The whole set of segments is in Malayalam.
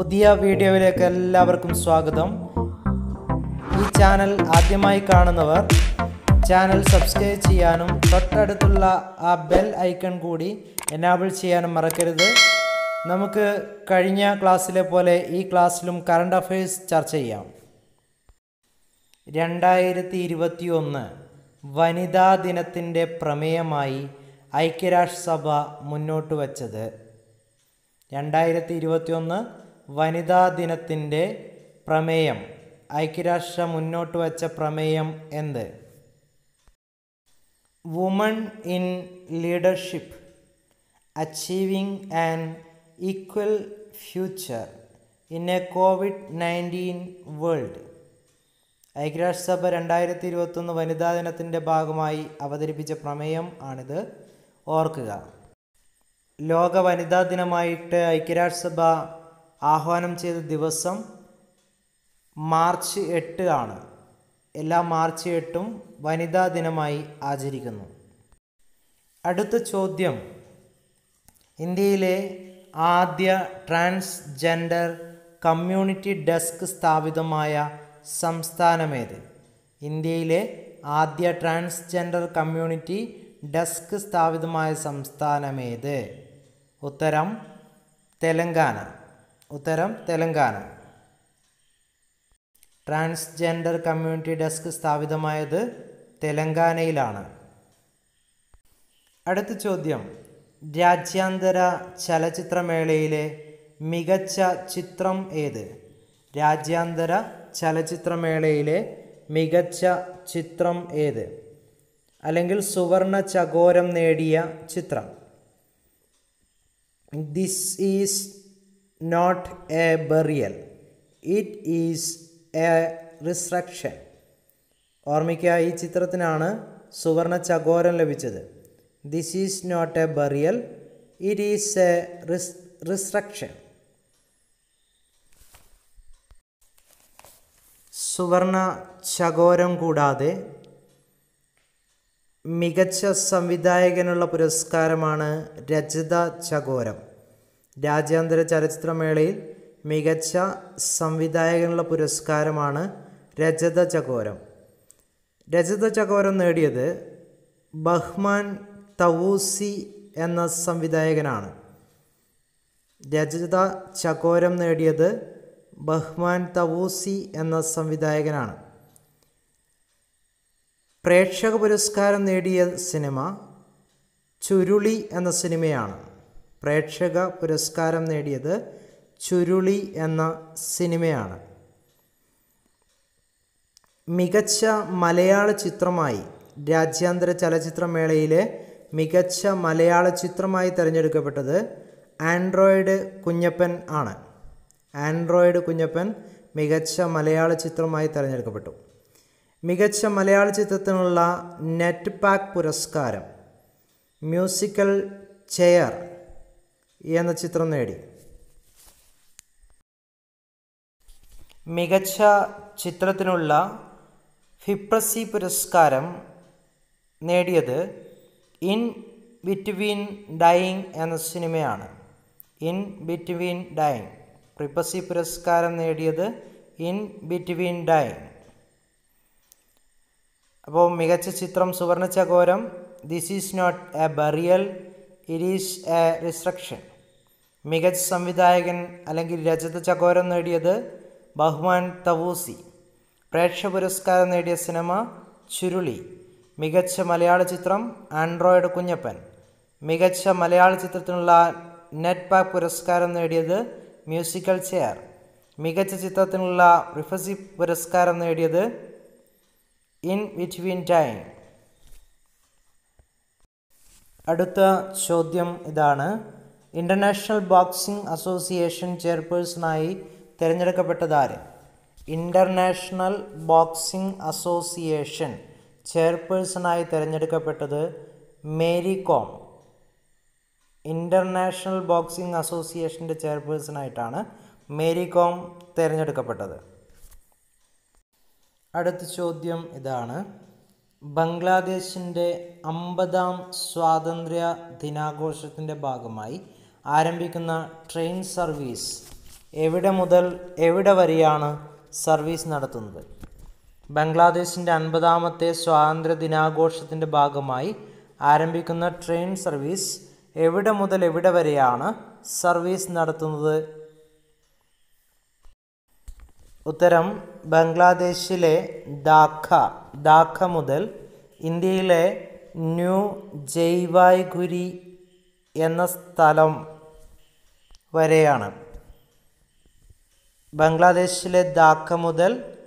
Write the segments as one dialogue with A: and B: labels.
A: പുതിയ വീഡിയോയിലേക്ക് എല്ലാവർക്കും സ്വാഗതം. ഈ ചാനൽ ആദ്യമായി കാണുന്നവർ ചാനൽ സബ്സ്ക്രൈബ് ചെയ്യാനും തൊട്ടടുത്തുള്ള ആ ബെൽ ഐക്കൺ കൂടി എനാബിൾ ചെയ്യാനും മറക്കരുത്. നമുക്ക് കഴിഞ്ഞ ക്ലാസ്സിലെ പോലെ ഈ ക്ലാസ്സിലും കറണ്ട് അഫയേഴ്സ് ചർച്ച ചെയ്യാം. രണ്ടായിരത്തി ഇരുപത്തി ഒന്ന് വനിതാ ദിനത്തിന്റെ പ്രമേയമായി ഐക്യരാഷ്ട്രസഭ മുന്നോട്ട് വച്ചത്. രണ്ടായിരത്തി ഇരുപത്തിയൊന്ന് വനിതാ ദിനത്തിന്റെ പ്രമേയം ഐക്യരാഷ്ട്ര മുന്നോട്ട് വച്ച പ്രമേയം എന്ത്? Woman in leadership achieving an equal future in a COVID nineteen world ഐക്യരാഷ്ട്രസഭ രണ്ടായിരത്തി ഇരുപത്തൊന്ന് വനിതാ ദിനത്തിന്റെ ഭാഗമായി അവതരിപ്പിച്ച പ്രമേയം ആണിത്. ഓർക്കുക. ലോക വനിതാ ദിനമായിട്ട് ഐക്യരാഷ്ട്രസഭ ആഹ്വാനം ചെയ്ത ദിവസം മാർച്ച് എട്ട് ആണ്. എല്ലാ മാർച്ച് എട്ടും വനിതാ ദിനമായി ആചരിക്കുന്നു. അടുത്ത ചോദ്യം. ഇന്ത്യയിലെ ആദ്യ ട്രാൻസ്ജെൻഡർ കമ്മ്യൂണിറ്റി ഡെസ്ക് സ്ഥാപിതമായ സംസ്ഥാനമേത്? ഇന്ത്യയിലെ ആദ്യ ട്രാൻസ്ജെൻഡർ കമ്മ്യൂണിറ്റി ഡെസ്ക് സ്ഥാപിതമായ സംസ്ഥാനമേത്? ഉത്തരം തെലങ്കാന. ഉത്തരം തെലങ്കാന. ട്രാൻസ്ജെൻഡർ കമ്മ്യൂണിറ്റി ഡെസ്ക് സ്ഥാപിതമായത് തെലങ്കാനയിലാണ്. അടുത്ത ചോദ്യം. രാജ്യാന്തര ചലച്ചിത്രമേളയിലെ മികച്ച ചിത്രം ഏത്? രാജ്യാന്തര ചലച്ചിത്രമേളയിലെ മികച്ച ചിത്രം ഏത്? അല്ലെങ്കിൽ സുവർണ ചകോരം നേടിയ ചിത്രം. This is not a burial it is a resurrection ഓർമ്മിക്കുക ഈ ചിത്രത്തിനാണ് സുവർണ ചകോരം ലഭിച്ചത്. This is not a burial it is a റിസ് resurrection സുവർണ ചകോരം കൂടാതെ മികച്ച സംവിധായകനുള്ള പുരസ്കാരമാണ് രജത ചകോരം. രാജ്യാന്തര ചലച്ചിത്രമേളയിൽ മികച്ച സംവിധായകനുള്ള പുരസ്കാരമാണ് രജത ചകോരം. രജത ചകോരം നേടിയത് ബഹ്മാൻ തവൂസി എന്ന സംവിധായകനാണ്. രജത ചകോരം നേടിയത് ബഹ്മാൻ തവൂസി എന്ന സംവിധായകനാണ്. പ്രേക്ഷക പുരസ്കാരം നേടിയ സിനിമ ചുരുളി എന്ന സിനിമയാണ്. പ്രേക്ഷക പുരസ്കാരം നേടിയത് ചുരുളി എന്ന സിനിമയാണ്. മികച്ച മലയാള ചിത്രമായി രാജ്യാന്തര ചലച്ചിത്രമേളയിലെ മികച്ച മലയാള ചിത്രമായി തിരഞ്ഞെടുക്കപ്പെട്ടത് ആൻഡ്രോയിഡ് കുഞ്ഞപ്പൻ ആണ്. ആൻഡ്രോയിഡ് കുഞ്ഞപ്പൻ മികച്ച മലയാള ചിത്രമായി തിരഞ്ഞെടുക്കപ്പെട്ടു. മികച്ച മലയാള ചിത്രത്തിനുള്ള നെറ്റ് പാക്ക് പുരസ്കാരം മ്യൂസിക്കൽ ചെയർ എന്ന ചിത്രം നേടി. മികച്ച ചിത്രത്തിനുള്ള ഫിപ്രസി പുരസ്കാരം നേടിയത് ഇൻ ബിറ്റ്വീൻ ഡൈയിങ് എന്ന സിനിമയാണ്. In between dying. ഫിപ്രസി പുരസ്കാരം നേടിയത് ഇൻ ബിറ്റ്വീൻ ഡൈയിങ്. അപ്പോൾ മികച്ച ചിത്രം Suvarna Chakoram. This is not a burial it is a resurrection മികച്ച സംവിധായകൻ അല്ലെങ്കിൽ രജത ചകോരം നേടിയത് ബഹ്മാൻ തവൂസി. പ്രേക്ഷക പുരസ്കാരം നേടിയ സിനിമ ചുരുളി. മികച്ച മലയാള ചിത്രം ആൻഡ്രോയിഡ് കുഞ്ഞപ്പൻ. മികച്ച മലയാള ചിത്രത്തിനുള്ള നെറ്റ് പാക്ക് പുരസ്കാരം നേടിയത് മ്യൂസിക്കൽ ചെയർ. മികച്ച ചിത്രത്തിനുള്ള റിഫസി പുരസ്കാരം നേടിയത് ഇൻ ബിറ്റ്വീൻ ടൈം. അടുത്ത ചോദ്യം ഇതാണ്. ഇന്റർനാഷണൽ ബോക്സിംഗ് അസോസിയേഷൻ ചെയർപേഴ്സണായി തിരഞ്ഞെടുക്കപ്പെട്ടതാര്? ഇന്റർനാഷണൽ ബോക്സിംഗ് അസോസിയേഷൻ ചെയർപേഴ്സണായി തിരഞ്ഞെടുക്കപ്പെട്ടത് മേരി കോം. ഇന്റർനാഷണൽ ബോക്സിംഗ് അസോസിയേഷന്റെ ചെയർപേഴ്സണായിട്ടാണ് മേരി കോം തിരഞ്ഞെടുക്കപ്പെട്ടത്. അടുത്ത ചോദ്യം ഇതാണ്. ബംഗ്ലാദേശിന്റെ അമ്പതാം സ്വാതന്ത്ര്യ ദിനാഘോഷത്തിന്റെ ഭാഗമായി ആരംഭിക്കുന്ന ട്രെയിൻ സർവീസ് എവിടെ മുതൽ എവിടെ വരെയാണ് സർവീസ് നടത്തുന്നത്? ബംഗ്ലാദേശിന്റെ അൻപതാമത്തെ സ്വാതന്ത്ര്യ ദിനാഘോഷത്തിന്റെ ഭാഗമായി ആരംഭിക്കുന്ന ട്രെയിൻ സർവീസ് എവിടെ മുതൽ എവിടെ വരെയാണ് സർവീസ് നടത്തുന്നത്? ഉത്തരം ബംഗ്ലാദേശിലെ ധാക്ക ധാക്ക മുതൽ ഇന്ത്യയിലെ ന്യൂ ജയ്വായ്ഗുരി എന്ന സ്ഥലം വരെയാണ്. ബംഗ്ലാദേശിലെ ധാക്ക മുതൽ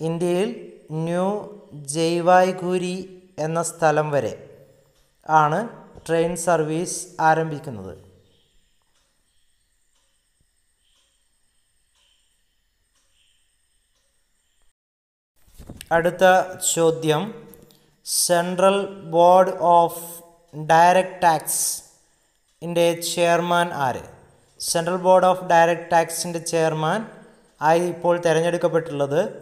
A: ഇന്ത്യയിൽ ന്യൂ ജയ്വായ്ഗുരി എന്ന സ്ഥലം വരെ ആണ് ട്രെയിൻ സർവീസ് ആരംഭിക്കുന്നത്. അടുത്ത ചോദ്യം. Central board of direct tax ന്റെ ചെയർമാൻ ആര്? സെൻട്രൽ ബോർഡ് ഓഫ് ഡയറക്റ്റ് ടാക്സിന്റെ ചെയർമാൻ ആയി ഇപ്പോൾ തിരഞ്ഞെടുക്കപ്പെട്ടുള്ളത്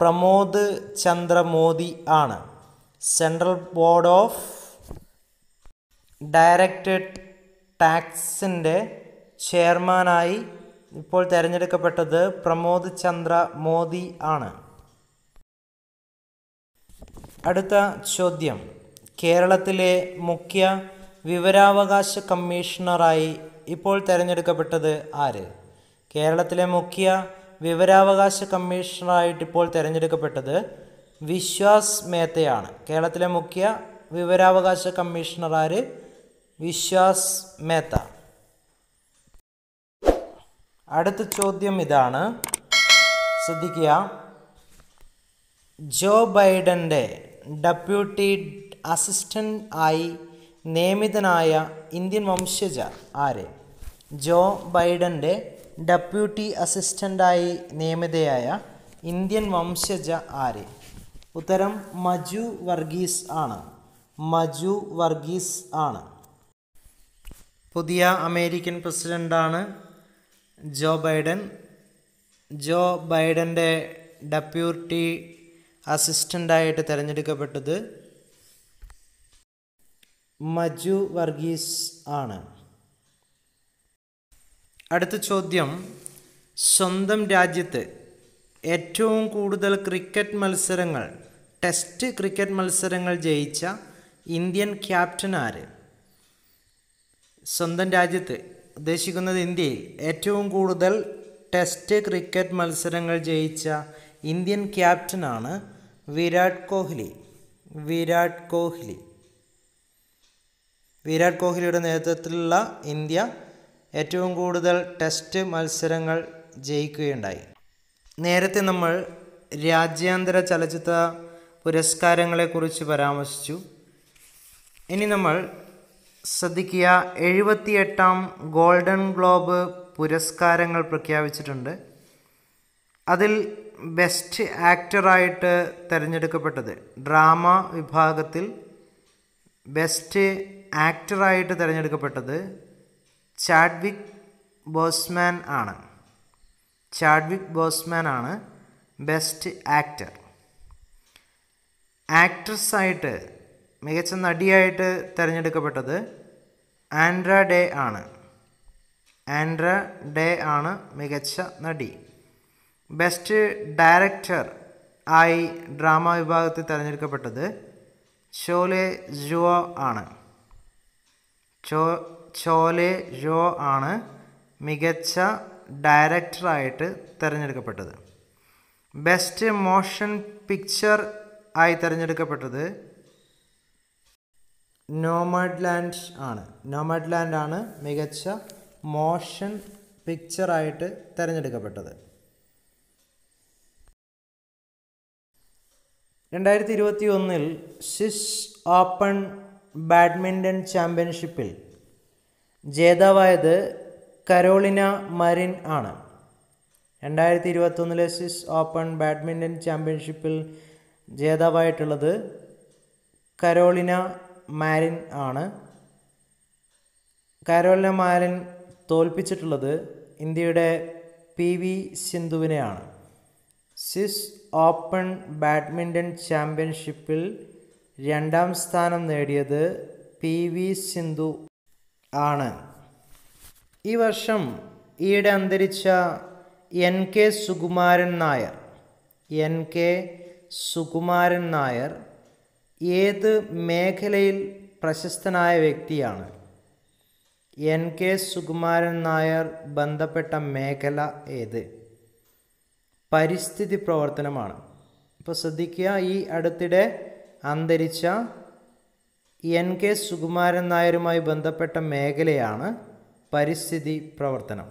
A: പ്രമോദ് ചന്ദ്ര മോദി ആണ്. സെൻട്രൽ ബോർഡ് ഓഫ് ഡയറക്റ്റ് ടാക്സിന്റെ ചെയർമാനായി ഇപ്പോൾ തിരഞ്ഞെടുക്കപ്പെട്ടത് പ്രമോദ് ചന്ദ്ര മോദി ആണ്. അടുത്ത ചോദ്യം. കേരളത്തിലെ മുഖ്യ വിവരാവകാശ കമ്മീഷണറായി ഇപ്പോൾ തിരഞ്ഞെടുക്കപ്പെട്ടത് ആര്? കേരളത്തിലെ മുഖ്യ വിവരാവകാശ കമ്മീഷണറായിട്ട് ഇപ്പോൾ തിരഞ്ഞെടുക്കപ്പെട്ടത് വിശ്വാസ് മേത്തയാണ്. കേരളത്തിലെ മുഖ്യ വിവരാവകാശ കമ്മീഷണർ ആര്? വിശ്വാസ് മേത്ത. അടുത്ത ചോദ്യം ഇതാണ്. ശ്രദ്ധിക്കുക. ജോ ബൈഡന്റെ ഡെപ്യൂട്ടി അസിസ്റ്റന്റ് ആയി നിയമിതനായ ഇന്ത്യൻ വംശജ ആര്? ജോ ബൈഡന്റെ ഡെപ്യൂട്ടി അസിസ്റ്റന്റായി നിയമിതയായ ഇന്ത്യൻ വംശജ ആര്? ഉത്തരം മജു വർഗീസ് ആണ്. മജു വർഗീസ് ആണ്. പുതിയ അമേരിക്കൻ പ്രസിഡന്റാണ് ജോ ബൈഡൻ. ജോ ബൈഡന്റെ ഡെപ്യൂട്ടി അസിസ്റ്റന്റായിട്ട് തിരഞ്ഞെടുക്കപ്പെട്ടത് മജു വർഗീസ് ആണ്. അടുത്ത ചോദ്യം സ്വന്തം രാജ്യത്ത് ഏറ്റവും കൂടുതൽ ക്രിക്കറ്റ് മത്സരങ്ങൾ ടെസ്റ്റ് ക്രിക്കറ്റ് മത്സരങ്ങൾ ജയിച്ച ഇന്ത്യൻ ക്യാപ്റ്റൻ ആര്? സ്വന്തം രാജ്യത്ത് ഉദ്ദേശിക്കുന്നത് ഇന്ത്യയിൽ ഏറ്റവും കൂടുതൽ ടെസ്റ്റ് ക്രിക്കറ്റ് മത്സരങ്ങൾ ജയിച്ച ഇന്ത്യൻ ക്യാപ്റ്റനാണ് വിരാട് കോഹ്ലി. വിരാട് കോഹ്ലി. വിരാട് കോഹ്ലിയുടെ നേതൃത്വത്തിലുള്ള ഇന്ത്യ ഏറ്റവും കൂടുതൽ ടെസ്റ്റ് മത്സരങ്ങൾ ജയിക്കുകയുണ്ടായി. നേരത്തെ നമ്മൾ രാജ്യാന്തര ചലച്ചിത്ര പുരസ്കാരങ്ങളെക്കുറിച്ച് പരാമർശിച്ചു. ഇനി നമ്മൾ ശ്രദ്ധിക്കുക എഴുപത്തിയെട്ടാം ഗോൾഡൻ ഗ്ലോബ് പുരസ്കാരങ്ങൾ പ്രഖ്യാപിച്ചിട്ടുണ്ട്. അതിൽ ബെസ്റ്റ് ആക്ടറായിട്ട് തിരഞ്ഞെടുക്കപ്പെട്ടത് ഡ്രാമ വിഭാഗത്തിൽ ബെസ്റ്റ് ആക്ടറായിട്ട് തിരഞ്ഞെടുക്കപ്പെട്ടത് ചാഡ്വിക് ബോസ്മാൻ ആണ്. ചാഡ്വിക് ബോസ്മാൻ ആണ് ബെസ്റ്റ് ആക്ടർ ആക്ട്രസ്സായിട്ട് മികച്ച നടിയായിട്ട് തിരഞ്ഞെടുക്കപ്പെട്ടത് ആൻഡ്ര ഡേ ആണ്. ആൻഡ്ര ഡേ ആണ് മികച്ച നടി. ബെസ്റ്റ് ഡയറക്ടർ ആയി ഡ്രാമ വിഭാഗത്തിൽ തിരഞ്ഞെടുക്കപ്പെട്ടത് ഷോലെ ജുവ ആണ്. ചോ ചോലെ ജോ ആണ് മികച്ച ഡയറക്ടറായിട്ട് തിരഞ്ഞെടുക്കപ്പെട്ടത്. ബെസ്റ്റ് മോഷൻ പിക്ചർ ആയി തിരഞ്ഞെടുക്കപ്പെട്ടത് നോമഡ് ലാൻഡ് ആണ്. നോമഡ് ലാൻഡ് ആണ് മികച്ച മോഷൻ പിക്ചറായിട്ട് തിരഞ്ഞെടുക്കപ്പെട്ടത്. രണ്ടായിരത്തി ഇരുപത്തി ഒന്നിൽ സിസ് ഓപ്പൺ ബാഡ്മിന്റൺ ചാമ്പ്യൻഷിപ്പിൽ ജേതാവായത് കരോളിന മരിൻ ആണ്. രണ്ടായിരത്തി ഇരുപത്തൊന്നിലെ സ്വിസ് ഓപ്പൺ ബാഡ്മിന്റൺ ചാമ്പ്യൻഷിപ്പിൽ ജേതാവായിട്ടുള്ളത് കരോളിന മാരിൻ ആണ്. കരോളിന മാരിൻ തോൽപ്പിച്ചിട്ടുള്ളത് ഇന്ത്യയുടെ പി വി സിന്ധുവിനെയാണ്. സ്വിസ് ഓപ്പൺ ബാഡ്മിന്റൺ ചാമ്പ്യൻഷിപ്പിൽ രണ്ടാം സ്ഥാനം നേടിയത് പി വി സിന്ധു ആണ്. ഈ വർഷം ഈയിടെ അന്തരിച്ച N K Sukumaran Nair N K Sukumaran Nair ഏത് മേഖലയിൽ പ്രശസ്തനായ വ്യക്തിയാണ്? എൻ കെ സുകുമാരൻ നായർ ബന്ധപ്പെട്ട മേഖല ഏത്? പരിസ്ഥിതി പ്രവർത്തനമാണ്. ഇപ്പോൾ ശ്രദ്ധിക്കുക ഈ അടുത്തിടെ അന്തരിച്ച എൻ കെ സുകുമാരൻ നായരുമായി ബന്ധപ്പെട്ട മേഖലയാണ് പരിസ്ഥിതി പ്രവർത്തനം.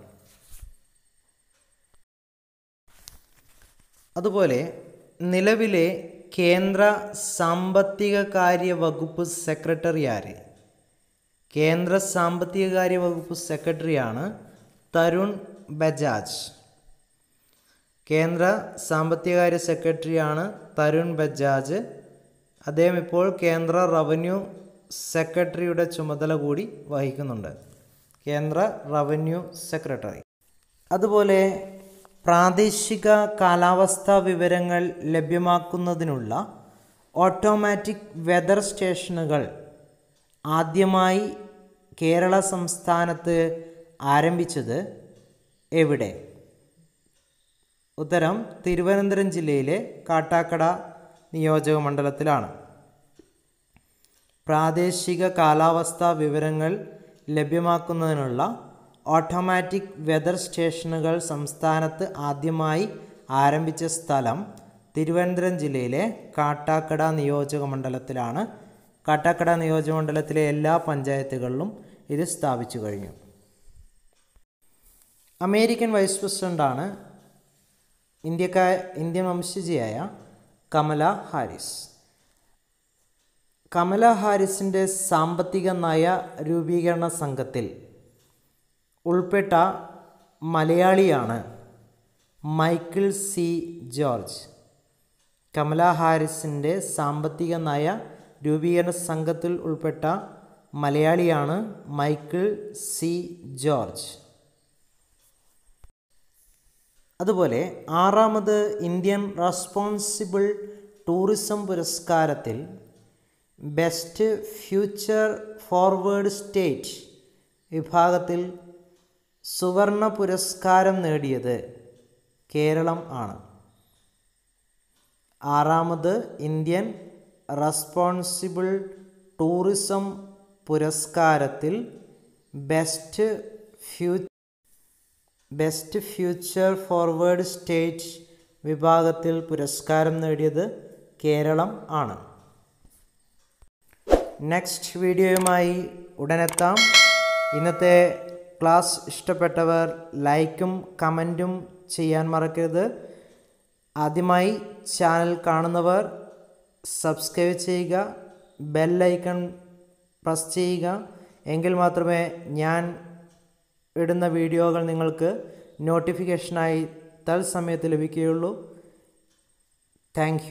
A: അതുപോലെ നിലവിലെ കേന്ദ്ര സാമ്പത്തിക കാര്യ വകുപ്പ് സെക്രട്ടറി ആര്? കേന്ദ്ര സാമ്പത്തിക കാര്യ വകുപ്പ് സെക്രട്ടറിയാണ് തരുൺ ബജാജ്. കേന്ദ്ര സാമ്പത്തികകാര്യ സെക്രട്ടറിയാണ് തരുൺ ബജാജ്. അദ്ദേഹം ഇപ്പോൾ കേന്ദ്ര റവന്യൂ സെക്രട്ടറിയുടെ ചുമതല കൂടി വഹിക്കുന്നുണ്ട്. കേന്ദ്ര റവന്യൂ സെക്രട്ടറി. അതുപോലെ പ്രാദേശിക കാലാവസ്ഥാ വിവരങ്ങൾ ലഭ്യമാക്കുന്നതിനുള്ള ഓട്ടോമാറ്റിക് വെതർ സ്റ്റേഷനുകൾ ആദ്യമായി കേരള സംസ്ഥാനത്ത് ആരംഭിച്ചത് എവിടെ? ഉത്തരം തിരുവനന്തപുരം ജില്ലയിലെ കാട്ടാക്കട നിയോജക മണ്ഡലത്തിലാണ് പ്രാദേശിക കാലാവസ്ഥാ വിവരങ്ങൾ ലഭ്യമാക്കുന്നതിനുള്ള ഓട്ടോമാറ്റിക് വെതർ സ്റ്റേഷനുകൾ സംസ്ഥാനത്ത് ആദ്യമായി ആരംഭിച്ച സ്ഥലം തിരുവനന്തപുരം ജില്ലയിലെ കാട്ടാക്കട നിയോജക മണ്ഡലത്തിലാണ് കാട്ടാക്കട നിയോജക മണ്ഡലത്തിലെ എല്ലാ പഞ്ചായത്തുകളിലും ഇത് സ്ഥാപിച്ചു കഴിഞ്ഞു. അമേരിക്കൻ വൈസ് പ്രസിഡന്റാണ് ഇന്ത്യക്കാ ഇന്ത്യൻ വംശജയായ കമല ഹാരിസ്. കമല ഹാരിസിന്റെ സാമ്പത്തിക നയ രൂപീകരണ സംഘത്തിൽ ഉൾപ്പെട്ട മലയാളിയാണ് മൈക്കിൾ സി ജോർജ്. കമല ഹാരിസിന്റെ സാമ്പത്തിക നയ രൂപീകരണ സംഘത്തിൽ ഉൾപ്പെട്ട മലയാളിയാണ് മൈക്കിൾ സി ജോർജ്. അതുപോലെ ആറാമത് ഇന്ത്യൻ റെസ്പോൺസിബിൾ ടൂറിസം പുരസ്കാരത്തിൽ ബെസ്റ്റ് ഫ്യൂച്ചർ ഫോർവേഡ് സ്റ്റേറ്റ് വിഭാഗത്തിൽ സുവർണ പുരസ്കാരം നേടിയത് കേരളം ആണ്. ആറാമത് ഇന്ത്യൻ റെസ്പോൺസിബിൾ ടൂറിസം പുരസ്കാരത്തിൽ best few best future forward state വിഭാഗത്തിൽ പുരസ്കാരം നേടിയത് കേരളം ആണ്. നെക്സ്റ്റ് വീഡിയോയുമായി ഉടനെത്താം. ഇന്നത്തെ ക്ലാസ് ഇഷ്ടപ്പെട്ടവർ ലൈക്കും കമന്റും ചെയ്യാൻ മറക്കരുത്. ആദ്യമായി ചാനൽ കാണുന്നവർ സബ്സ്ക്രൈബ് ചെയ്യുക ബെല്ലൈക്കൺ പ്രസ് ചെയ്യുക. എങ്കിൽ മാത്രമേ ഞാൻ ഇടുന്ന വീഡിയോകൾ നിങ്ങൾക്ക് നോട്ടിഫിക്കേഷനായി തത്സമയത്ത് ലഭിക്കുകയുള്ളൂ. താങ്ക്